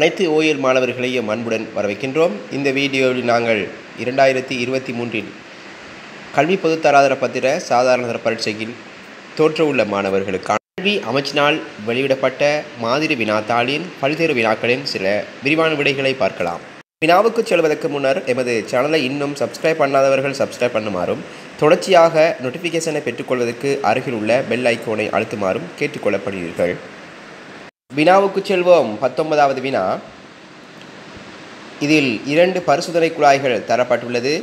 அனைத்து ஓயல் மாணவர்களையும் அன்புடன் வரவேற்கின்றோம். இந்த வீடியோவில் நாங்கள் இரண்டாயிரத்தி இருபத்தி மூன்றில் கல்வி பொதுத்தராதர பத்திர சாதாரணதர பரீட்சையில் தோற்றவுள்ள மாணவர்களுக்கான கல்வி அமைச்சினால் வெளியிடப்பட்ட மாதிரி வினாத்தாளின் பல்வேறு வினாக்களின் சில விரிவான விடைகளை பார்க்கலாம். வினாவுக்கு செல்வதற்கு முன்னர் எமது சேனலை இன்னும் சப்ஸ்கிரைப் பண்ணாதவர்கள் சப்ஸ்கிரைப் பண்ணுமாறும் தொடர்ச்சியாக நோட்டிஃபிகேஷனை பெற்றுக்கொள்வதற்கு அருகில் உள்ள பெல் ஐக்கோனை அழுத்துமாறும் கேட்டுக்கொள்ளப்படுகிறீர்கள். வினாவுக்கு செல்வோம். பத்தொன்பதாவது வினா. இதில் இரண்டு பரிசோதனை குழாய்கள் தரப்பட்டுள்ளது.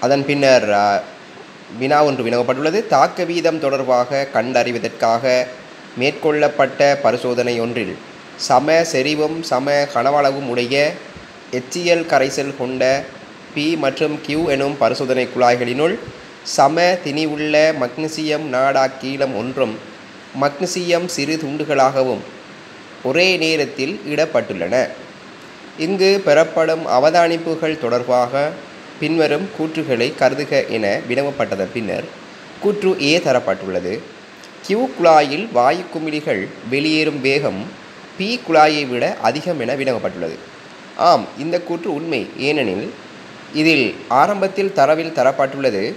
அதன் பின்னர் வினா ஒன்று வினவப்பட்டுள்ளது. தாக்க வீதம் தொடர்பாக கண்டறிவதற்காக மேற்கொள்ளப்பட்ட பரிசோதனை ஒன்றில் சம செறிவும் சம கனவளவும் உடைய எச்சிஎல் கரைசல் கொண்ட பி மற்றும் கியூ எனும் பரிசோதனை குழாய்களினுள் சம திணிவுள்ள மக்னீசியம் நாடாக்கீலம் ஒன்றும் மக்னீசியம் சிறு துண்டுகளாகவும் ஒரே நேரத்தில் இடப்பட்டுள்ளன. இங்கு பெறப்படும் அவதானிப்புகள் தொடர்பாக பின்வரும் கூற்றுகளை கருதுக என வினவப்பட்டதன் பின்னர் கூற்று ஏ தரப்பட்டுள்ளது. கியூ குழாயில் வாயு குமிழிகள் வெளியேறும் வேகம் பி குழாயை விட அதிகம் என வினவப்பட்டுள்ளது. ஆம் இந்த கூற்று உண்மை. ஏனெனில் இதில் ஆரம்பத்தில் தரவில் தரப்பட்டுள்ளது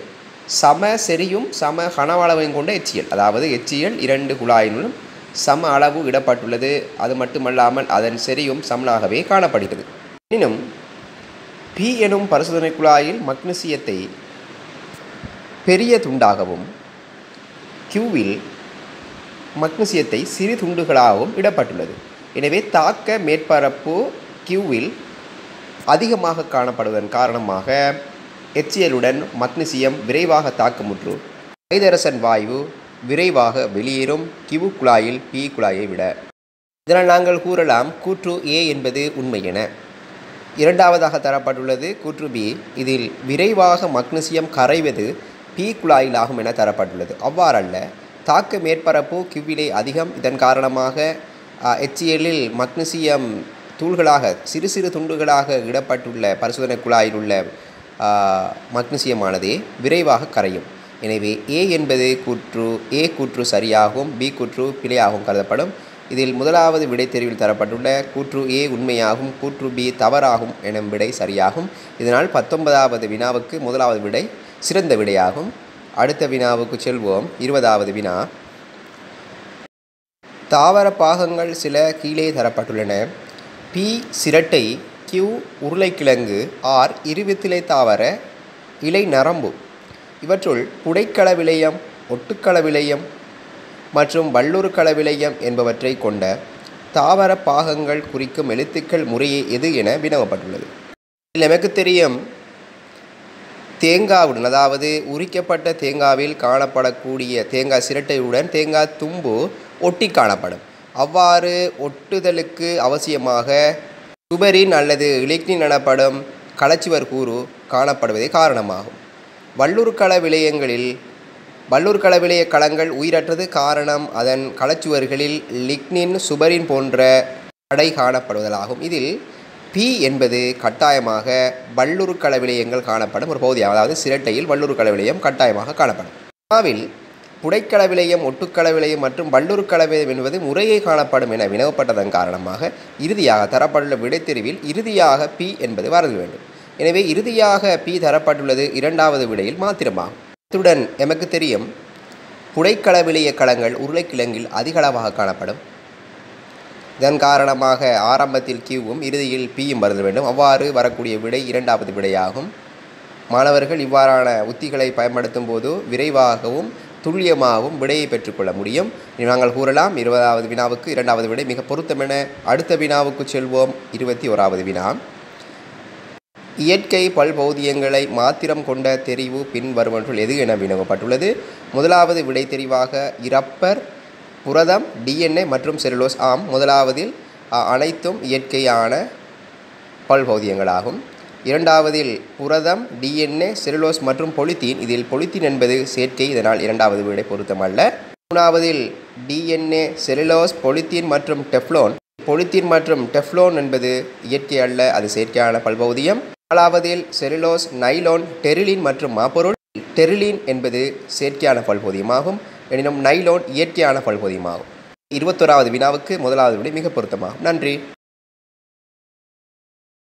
சம செறியும் சம கனவளவையும் கொண்ட எச்சியல். அதாவது எச்சியல் இரண்டு குழாயினும் சம அளவு இடப்பட்டுள்ளது. அது மட்டுமல்லாமல் அதன் செறியும் சமனாகவே காணப்படுகிறது. எனினும் பி எனும் பரிசோதனை குழாயில் மக்னீசியத்தை பெரிய துண்டாகவும் கியூவில் மக்னீசியத்தை சிறு துண்டுகளாகவும் இடப்பட்டுள்ளது. எனவே தாக்க மேற்பரப்பு கியூவில் அதிகமாக காணப்படுவதன் காரணமாக எச்சியலுடன் மக்னீசியம் விரைவாக தாக்கமுற்று. ஐதரசன் வாயு விரைவாக வெளியேறும். கிவு குழாயில் பி குழாயை விட. இதனால் நாங்கள் கூறலாம் கூற்று ஏ என்பது உண்மை என. இரண்டாவதாக தரப்பட்டுள்ளது கூற்று பி. இதில் விரைவாக மக்னீசியம் கரைவது பி குழாயில் ஆகும் என தரப்பட்டுள்ளது. அவ்வாறல்ல தாக்க மேற்பரப்பு கிவ்விலை அதிகம். இதன் காரணமாக எச்சியலில் மக்னீசியம் தூள்களாக சிறு சிறு துண்டுகளாக இடப்பட்டுள்ள பரிசோதனை குழாயில் உள்ள மக்னீசியமானது விரைவாக கரையும். எனவே ஏ என்பது கூற்று ஏ கூற்று சரியாகவும் பி கூற்று பிழையாகவும் கருதப்படும். இதில் முதலாவது விடை தெரிவில் தரப்பட்டுள்ள கூற்று ஏ உண்மையாகும் கூற்று பி தவறாகும் எனும் விடை சரியாகும். இதனால் பத்தொன்பதாவது வினாவுக்கு முதலாவது விடை சிறந்த விடையாகும். அடுத்த வினாவுக்கு செல்வோம். இருபதாவது வினா. தாவர பாகங்கள் சில கீழே தரப்பட்டுள்ளன. பி சிரட்டை கியூ உருளைக்கிழங்கு ஆர் இருவித்திலை தாவர இலை நரம்பு. இவற்றுள் புடைக்கள விளையம் ஒட்டுக்கள விளையம் மற்றும் வல்லூர்கள விளையம் என்பவற்றை கொண்ட தாவர பாகங்கள் குறிக்கும் எழுத்துக்கள் முறையே எது என வினவப்பட்டுள்ளது. இதில் எனக்கு தெரியும் தேங்காவுடன் அதாவது உரிக்கப்பட்ட தேங்காவில் காணப்படக்கூடிய தேங்காய் சிரட்டையுடன் தேங்காய் தும்பு ஒட்டி காணப்படும். அவ்வாறு ஒட்டுதலுக்கு அவசியமாக சுபரின் அல்லது இலிக்னின் எனப்படும் களச்சுவர் கூறு காணப்படுவதே காரணமாகும். வல்லூர்கள விளையங்களில் வல்லூர்கள விளைய களங்கள் உயிரற்றது காரணம் அதன் களச்சுவர்களில் லிக்னின் சுபரின் போன்ற தடை காணப்படுவதாகும். இதில் பி என்பது கட்டாயமாக வல்லுறுக்கள விளையங்கள் காணப்படும் ஒரு பகுதியாகும். அதாவது சிரட்டையில் வல்லுறுக்கள விளையம் கட்டாயமாக காணப்படும். ஆவில் புடைக்கலவிலையம் விளையம் மற்றும் வல்லுறுக்கள விளையம் என்பது முறையே காணப்படும் என வினவப்பட்டதன் காரணமாக இறுதியாக தரப்பட்டுள்ள விடைத்தெரிவில் இறுதியாக பி என்பது வரது வேண்டும். எனவே இறுதியாக பி தரப்பட்டுள்ளது இரண்டாவது விடையில் மாத்திரமாகும். இத்துடன் எமக்கு தெரியும் புடைக்கலவிலைய களங்கள் உருளைக்கிழங்கில் அதிகளவாக காணப்படும். இதன் காரணமாக ஆரம்பத்தில் கியூவும் இறுதியில் பியும் வருத வேண்டும். அவ்வாறு வரக்கூடிய விடை இரண்டாவது விடையாகும். மாணவர்கள் இவ்வாறான உத்திகளை பயன்படுத்தும் போது விரைவாகவும் துல்லியமாகவும் விடையை பெற்றுக்கொள்ள முடியும். நாங்கள் கூறலாம். இருபதாவது வினாவுக்கு இரண்டாவது விடை மிக பொருத்தமென அடுத்த வினாவுக்கு செல்வோம். இருபத்தி ஓராவது வினா. இயற்கை பல்பௌதியங்களை மாத்திரம் கொண்ட தெரிவு பின்வருவற்றுள் எது என வினவப்பட்டுள்ளது. முதலாவது விடை தெரிவாக இரப்பர் புரதம் டிஎன்ஏ மற்றும் செல்லுலோஸ் ஆம். முதலாவதில் அனைத்தும் இயற்கையான பல்பௌதியங்களாகும் இரண்டாவதில் புரதம் டிஎன்ஏ செலுலோஸ் மற்றும் பொலித்தீன். இதில் பொலித்தீன் என்பது செயற்கை இதனால் இரண்டாவது விடை பொருத்தமல்ல மூணாவதில் டிஎன்ஏ செல்லுலோஸ் பொலித்தீன் மற்றும் டெஃப்லோன் பொலித்தீன் மற்றும் டெஃப்லோன் என்பது இயற்கை அல்ல அது செயற்கையான பல்பகுதியம். நாலாவதில் செல்லுலோஸ் நைலோன் டெரிலின் மற்றும் மாப்பொருள் டெரிலின் என்பது செயற்கையான பல்பகுதியமாகும். எனினும் நைலோன் இயற்கையான பல்பகுதியமாகும். இருபத்தோராவது வினாவுக்கு முதலாவது விடை மிக பொருத்தமாகும். நன்றி.